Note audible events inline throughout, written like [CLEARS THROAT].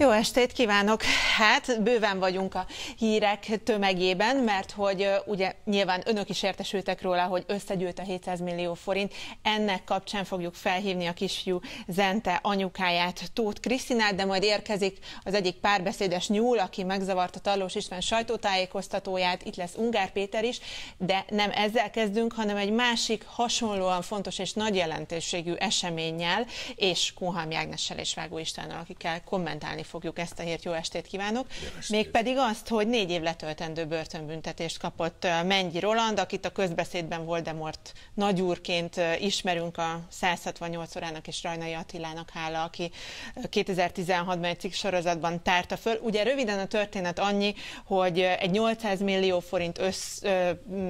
Jó estét kívánok! Hát bőven vagyunk a hírek tömegében, mert hogy ugye nyilván önök is értesültek róla, hogy összegyűlt a 700 millió forint. Ennek kapcsán fogjuk felhívni a kisfiú Zente anyukáját, Tóth Krisztinát, de majd érkezik az egyik párbeszédes nyúl, aki megzavarta Tarlós István sajtótájékoztatóját, itt lesz Ungár Péter is, de nem ezzel kezdünk, hanem egy másik hasonlóan fontos és nagy jelentőségű eseménnyel, és Kuham Jágnessel és Vágó Istvánnal, akikkel kommentálni fogjuk ezt a hírt. Jó estét kívánok! Mégpedig azt, hogy négy év letöltendő börtönbüntetést kapott Mennyi Roland, akit a közbeszédben Voldemort nagyúrként ismerünk a 168 órának és Rajnai Attilának hála, aki 2016-ban egy cikk sorozatban tárta föl. Ugye röviden a történet annyi, hogy egy 800 millió forint össz,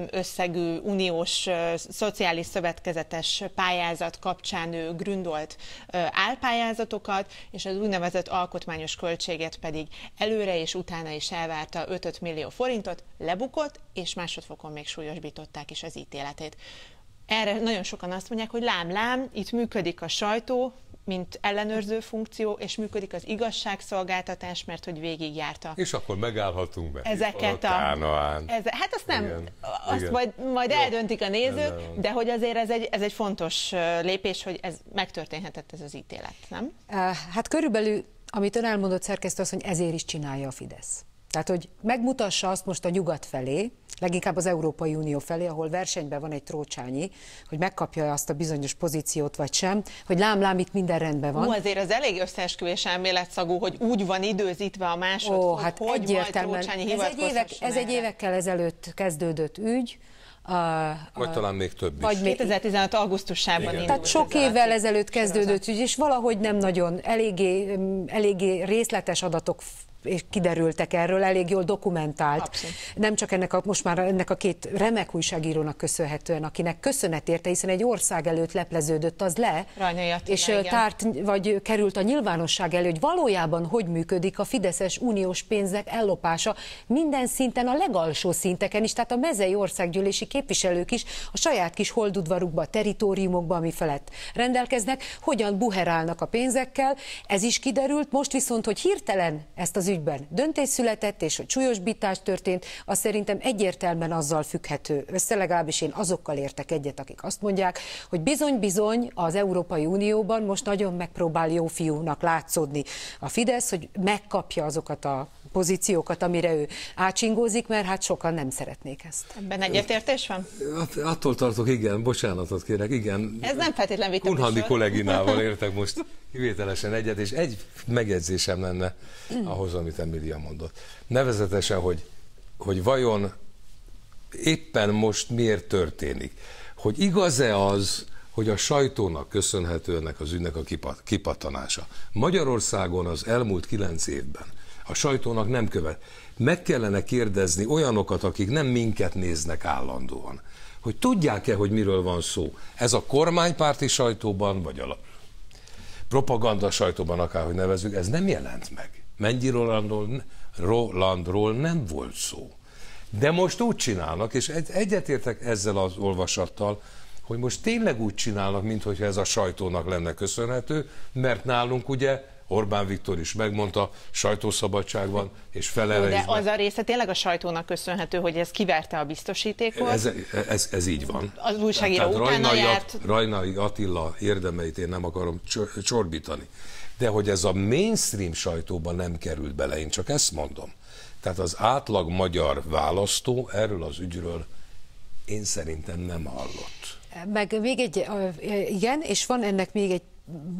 összegű uniós szociális szövetkezetes pályázat kapcsán ő gründolt álpályázatokat, és az úgynevezett alkotmányos milliós költséget pedig előre és utána is elvárta 5 millió forintot, lebukott, és másodfokon még súlyosbították is az ítéletét. Erre nagyon sokan azt mondják, hogy lám-lám, itt működik a sajtó, mint ellenőrző funkció, és működik az igazságszolgáltatás, mert hogy végigjárta. És akkor megállhatunk be. Ezeket a... a ez, hát azt nem, igen, azt igen. majd, majd Jó, eldöntik a nézők, de hogy azért ez egy, ez egy fontos lépés, hogy ez megtörténhetett ez az ítélet, nem? Hát körülbelül amit ön elmondott szerkesztő, az, hogy ezért is csinálja a Fidesz. Tehát, hogy megmutassa azt most a nyugat felé, leginkább az Európai Unió felé, ahol versenyben van egy trócsányi, hogy megkapja azt a bizonyos pozíciót vagy sem, hogy lám-lám itt minden rendben van. Ó, azért az elég összeesküvés elméletszagú, hogy úgy van időzítve a másodfok, Ó, hát hogy egyértelműen. ez egy, évek, ez egy évekkel ezelőtt kezdődött ügy, a, a, vagy talán még több is. Vagy 2016. augusztusában indult. Tehát sok évvel ezelőtt kezdődött ügy, és valahogy nem nagyon, eléggé, eléggé részletes adatok és kiderültek erről, elég jól dokumentált. Abszolút. Nem csak ennek a, most már ennek a két remek újságírónak köszönhetően, akinek köszönet érte, hiszen egy ország előtt lepleződött az le, Attila, és igen. tárt, vagy került a nyilvánosság elő, hogy valójában hogy működik a Fideszes uniós pénzek ellopása minden szinten, a legalsó szinteken is, tehát a mezei országgyűlési képviselők is a saját kis holdudvarukba, teritoriumokba, ami felett rendelkeznek, hogyan buherálnak a pénzekkel. Ez is kiderült, most viszont, hogy hirtelen ezt az ügyben döntés született, és hogy súlyosbítás történt, az szerintem egyértelműen azzal függhető össze, legalábbis én azokkal értek egyet, akik azt mondják, hogy bizony-bizony az Európai Unióban most nagyon megpróbál jó fiúnak látszódni a Fidesz, hogy megkapja azokat a pozíciókat, amire ő átsingózik, mert hát sokan nem szeretnék ezt. Ebben egyetértés van? Att, attól tartok, igen, bocsánatot kérek, igen. Ez nem feltétlenül vita. Kunhandi kolléginával értek most [LAUGHS] kivételesen egyet, és egy megjegyzésem lenne ahhoz, amit Emilia mondott. Nevezetesen, hogy, hogy vajon éppen most miért történik. Hogy igaz-e az, hogy a sajtónak köszönhető ennek az ügynek a kipattanása. Magyarországon az elmúlt kilenc évben a sajtónak nem követ. Meg kellene kérdezni olyanokat, akik nem minket néznek állandóan, hogy tudják-e, hogy miről van szó. Ez a kormánypárti sajtóban, vagy a propaganda sajtóban, akárhogy nevezzük, ez nem jelent meg. Mennyi Rolandról, Rolandról nem volt szó. De most úgy csinálnak, és egyetértek ezzel az olvasattal, hogy most tényleg úgy csinálnak, mintha ez a sajtónak lenne köszönhető, mert nálunk ugye Orbán Viktor is megmondta, sajtószabadság van, és felelős. De az a része tényleg a sajtónak köszönhető, hogy ez kiverte a biztosítékot? Ez, ez, ez így van. Az újságíró Tehát utána Rajnai, járt... Rajnai Attila érdemeit én nem akarom csorbítani. De hogy ez a mainstream sajtóban nem került bele, én csak ezt mondom. Tehát az átlag magyar választó erről az ügyről én szerintem nem hallott. Meg még egy, igen, és van ennek még egy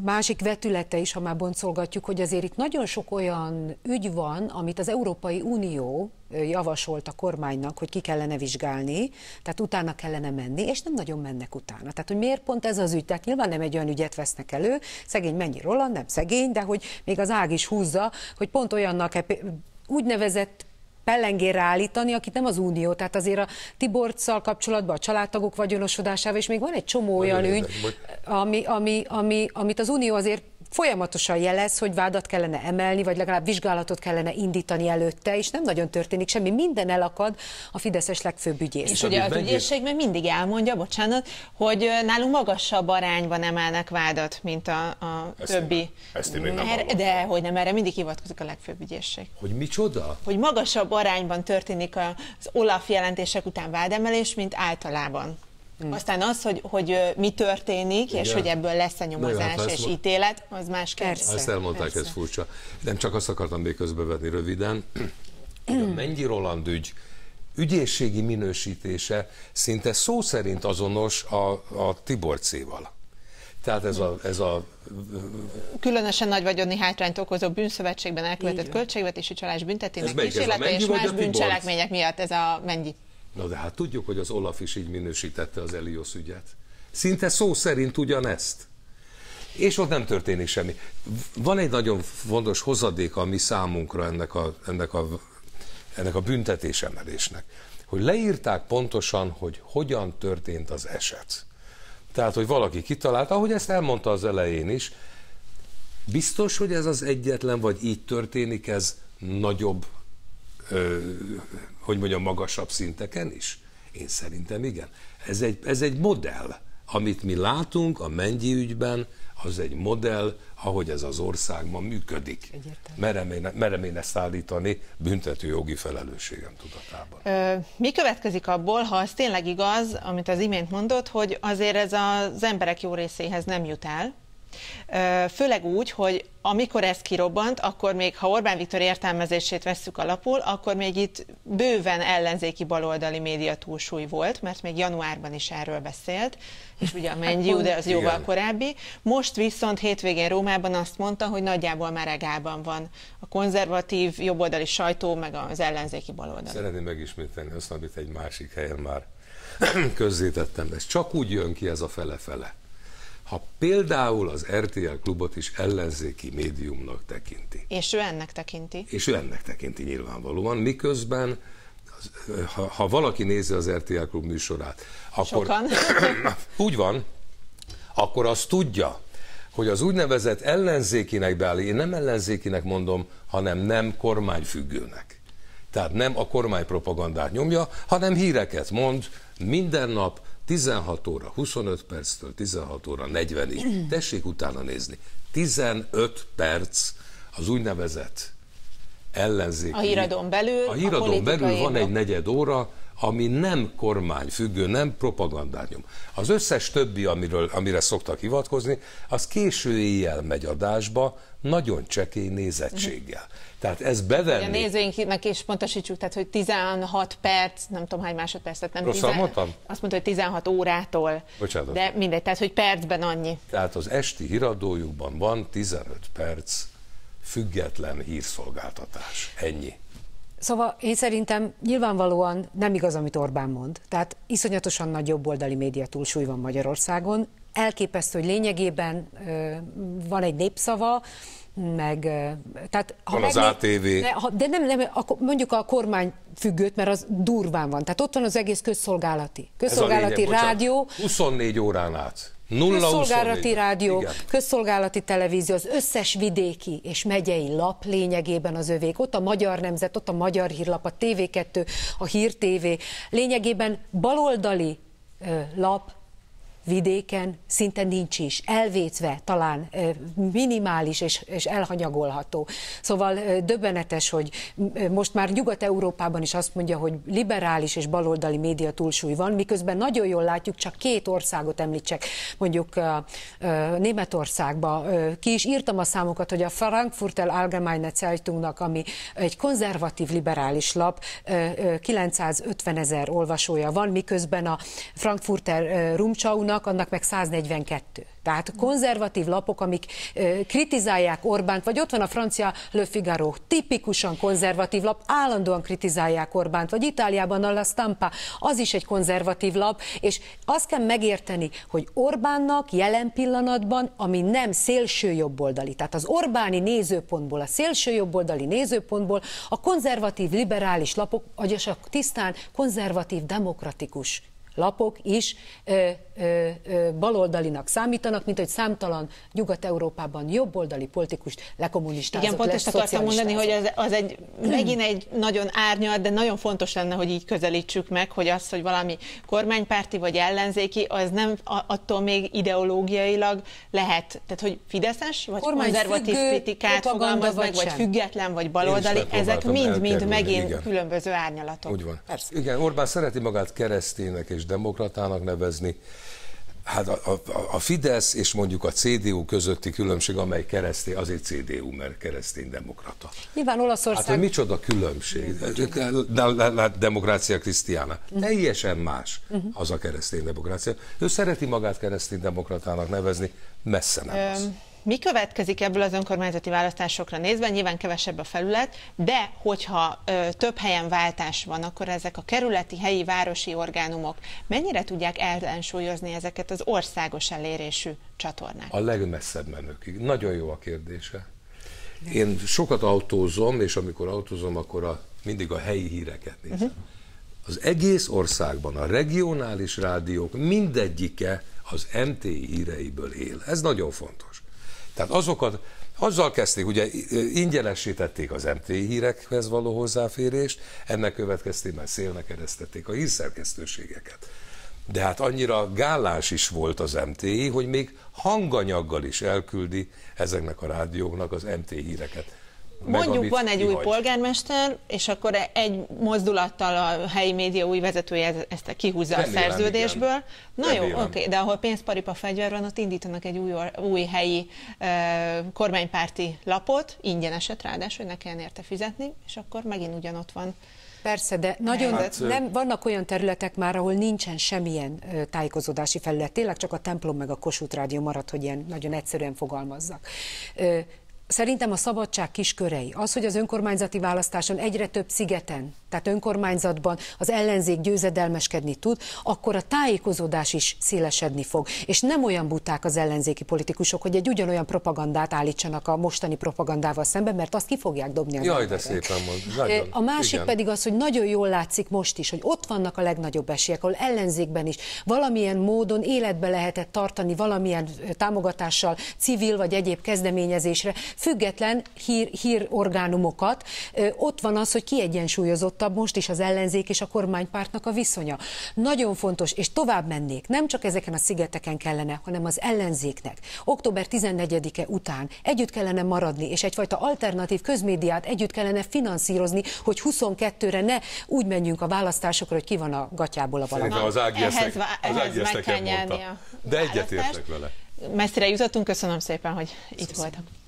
másik vetülete is, ha már boncolgatjuk, hogy azért itt nagyon sok olyan ügy van, amit az Európai Unió javasolt a kormánynak, hogy ki kellene vizsgálni, tehát utána kellene menni, és nem nagyon mennek utána. Tehát, hogy miért pont ez az ügy? Tehát nyilván nem egy olyan ügyet vesznek elő, szegény mennyi Roland, nem szegény, de hogy még az ág is húzza, hogy pont olyannak úgynevezett pellengére állítani, akit nem az Unió, tehát azért a Tiborccal kapcsolatban, a családtagok vagyonosodásával, és még van egy csomó olyan ügy, ami, ami, ami, amit az Unió azért folyamatosan jelez, hogy vádat kellene emelni, vagy legalább vizsgálatot kellene indítani előtte, és nem nagyon történik semmi, minden elakad a Fideszes legfőbb ügyész. És ugye az ügyészség meg mindig elmondja, bocsánat, hogy nálunk magasabb arányban emelnek vádat, mint a, a ezt többi. Én, ezt én nem erre, de hogy nem, erre mindig hivatkozik a legfőbb ügyészség. Hogy micsoda? Hogy magasabb arányban történik az Olaf jelentések után vádemelés, mint általában. Hmm. Aztán az, hogy, hogy mi történik, Igen. és hogy ebből lesz a nyomozás hát, és ítélet, az más kérdés. Ezt elmondták, persze. ez furcsa. Nem csak azt akartam még közbevetni röviden, hogy a Mennyi Roland ügy ügyészségi minősítése szinte szó szerint azonos a, a Tiborcéval. Tehát ez a, ez a... Különösen nagy vagyoni hátrányt okozó bűnszövetségben elkövetett költségvetési csalás büntetének kísérlete és más bűncselekmények miatt ez a mennyi? Na de hát tudjuk, hogy az Olaf is így minősítette az Elios ügyet. Szinte szó szerint ugyanezt. És ott nem történik semmi. Van egy nagyon fontos hozadék a mi számunkra ennek a, ennek a, ennek a büntetésemelésnek, hogy leírták pontosan, hogy hogyan történt az eset. Tehát, hogy valaki kitalálta, ahogy ezt elmondta az elején is, biztos, hogy ez az egyetlen, vagy így történik ez nagyobb ö, hogy mondjam, magasabb szinteken is? Én szerintem igen. Ez egy, ez egy modell, amit mi látunk a Mennyi ügyben, az egy modell, ahogy ez az országban működik. Merem én, merem én ezt állítani büntető jogi felelősségem tudatában. Ö, mi következik abból, ha az tényleg igaz, amit az imént mondott, hogy azért ez az emberek jó részéhez nem jut el, Főleg úgy, hogy amikor ez kirobbant, akkor még, ha Orbán Viktor értelmezését vesszük alapul, akkor még itt bőven ellenzéki baloldali média túlsúly volt, mert még januárban is erről beszélt, és ugye a Mennyi, de az jóval Igen. korábbi. Most viszont hétvégén Rómában azt mondta, hogy nagyjából már egában van a konzervatív jobboldali sajtó, meg az ellenzéki baloldali. Szeretném megismételni azt, amit egy másik helyen már [CLEARS THROAT] közzétettem. Ez csak úgy jön ki ez a fele-fele ha például az RTL klubot is ellenzéki médiumnak tekinti. És ő ennek tekinti. És ő ennek tekinti nyilvánvalóan, miközben ha, ha valaki nézi az RTL klub műsorát, akkor Sokan. [COUGHS] úgy van, akkor azt tudja, hogy az úgynevezett ellenzékinek beállít, én nem ellenzékinek mondom, hanem nem kormányfüggőnek. Tehát nem a kormánypropagandát nyomja, hanem híreket mond minden nap, 16 óra 25 perctől 16 óra 40-ig. Tessék utána nézni. 15 perc az úgynevezett ellenzéki. A híradón belül. A híradón a belül van egy negyed óra, ami nem kormányfüggő, nem propagandát nyom. Az összes többi, amiről, amire szoktak hivatkozni, az késő éjjel megy adásba, nagyon csekély nézettséggel. Tehát ez bevenni... A nézőinknek is pontosítsuk, tehát hogy 16 perc, nem tudom hány másodperc, tehát nem Rosszal 10, mondtam? Azt mondta, hogy 16 órától. Bocsánat. De mindegy, tehát hogy percben annyi. Tehát az esti híradójukban van 15 perc független hírszolgáltatás. Ennyi. Szóval én szerintem nyilvánvalóan nem igaz, amit Orbán mond. Tehát iszonyatosan nagy jobboldali média túlsúly van Magyarországon. Elképesztő, hogy lényegében ö, van egy népszava, meg... Tehát, ha van az ATV. De nem, nem akkor mondjuk a kormány függőt, mert az durván van. Tehát ott van az egész közszolgálati. Közszolgálati lényeg, rádió. Bocsánat, 24 órán át. Nulla közszolgálati 24. rádió, Igen. közszolgálati televízió, az összes vidéki és megyei lap lényegében az övék. Ott a Magyar Nemzet, ott a Magyar Hírlap, a TV2, a Hír TV. Lényegében baloldali lap, vidéken szinte nincs is, elvétve talán minimális és, és elhanyagolható. Szóval döbbenetes, hogy most már Nyugat-Európában is azt mondja, hogy liberális és baloldali média túlsúly van, miközben nagyon jól látjuk, csak két országot említsek, mondjuk Németországba. Ki is írtam a számokat, hogy a Frankfurter Allgemeine Zeitungnak, ami egy konzervatív liberális lap, 950 ezer olvasója van, miközben a Frankfurter Rumschau vannak, annak meg 142. Tehát konzervatív lapok, amik kritizálják Orbánt, vagy ott van a francia Le Figaro, tipikusan konzervatív lap, állandóan kritizálják Orbánt, vagy Itáliában a La Stampa, az is egy konzervatív lap, és azt kell megérteni, hogy Orbánnak jelen pillanatban, ami nem szélső jobboldali, tehát az Orbáni nézőpontból, a szélső jobboldali nézőpontból a konzervatív liberális lapok, vagyis a tisztán konzervatív demokratikus lapok is ö, ö, ö, baloldalinak számítanak, mint hogy számtalan Nyugat-Európában jobboldali politikust lekommunistázott, Igen, pont ezt akartam mondani, hogy az, az egy, megint egy nagyon árnyalt, de nagyon fontos lenne, hogy így közelítsük meg, hogy az, hogy valami kormánypárti vagy ellenzéki, az nem attól még ideológiailag lehet, tehát hogy fideszes, vagy Kormány konzervatív kritikát fogalmaz meg, vagy, vagy független, vagy baloldali, ezek mind-mind megint igen. különböző árnyalatok. Úgy van. Persze. Igen, Orbán szereti magát kereszténynek és demokratának nevezni. Hát a, a, a Fidesz és mondjuk a CDU közötti különbség, amely keresztény, azért CDU, mert keresztény demokrata. Nyilván Olaszország... Hát, micsoda különbség. Demokrácia Krisztiána. Teljesen más az a keresztény demokrácia. Ő szereti magát keresztény demokratának nevezni, messze nem az. Mi következik ebből az önkormányzati választásokra nézve? Nyilván kevesebb a felület, de hogyha ö, több helyen váltás van, akkor ezek a kerületi, helyi, városi orgánumok mennyire tudják ellensúlyozni ezeket az országos elérésű csatornák? A legmesszebb menőkig. Nagyon jó a kérdése. Én sokat autózom, és amikor autózom, akkor a, mindig a helyi híreket nézem. Uh-huh. Az egész országban a regionális rádiók mindegyike az MTI híreiből él. Ez nagyon fontos. Tehát azokat, azzal kezdték, ugye ingyenesítették az MT hírekhez való hozzáférést, ennek következtében szélnek eresztették a hírszerkesztőségeket. De hát annyira gálás is volt az MTI, hogy még hanganyaggal is elküldi ezeknek a rádióknak az MT híreket. Mondjuk van egy új polgármester, és akkor egy mozdulattal a helyi média új vezetője ezt kihúzza Remélem, a szerződésből. Igen. Na Remélem. jó, oké, de ahol pénzparipa fegyver van, ott indítanak egy új, új helyi uh, kormánypárti lapot, ingyeneset ráadásul, hogy ne kelljen érte fizetni, és akkor megint ugyanott van. Persze, de nagyon hát, nem, vannak olyan területek már, ahol nincsen semmilyen tájékozódási felület. Tényleg csak a templom meg a Kossuth Rádió maradt, hogy ilyen nagyon egyszerűen fogalmazzak. Szerintem a szabadság kiskörei, az, hogy az önkormányzati választáson egyre több szigeten, tehát önkormányzatban az ellenzék győzedelmeskedni tud, akkor a tájékozódás is szélesedni fog. És nem olyan buták az ellenzéki politikusok, hogy egy ugyanolyan propagandát állítsanak a mostani propagandával szemben, mert azt ki fogják dobni a Jaj, de szépen mond. Nagyon. A másik Igen. pedig az, hogy nagyon jól látszik most is, hogy ott vannak a legnagyobb esélyek, ahol ellenzékben is valamilyen módon életbe lehetett tartani valamilyen támogatással, civil vagy egyéb kezdeményezésre, független hír, hírorgánumokat. Ott van az, hogy kiegyensúlyozottabb most is az ellenzék és a kormánypártnak a viszonya. Nagyon fontos, és tovább mennék, nem csak ezeken a szigeteken kellene, hanem az ellenzéknek. Október 14-e után együtt kellene maradni, és egyfajta alternatív közmédiát együtt kellene finanszírozni, hogy 22-re ne úgy menjünk a választásokra, hogy ki van a gatyából a valami. az Ági ehhez, az Ági mondta. De egyetértek vele. Messzire jutottunk, köszönöm szépen, hogy köszönöm. itt voltak.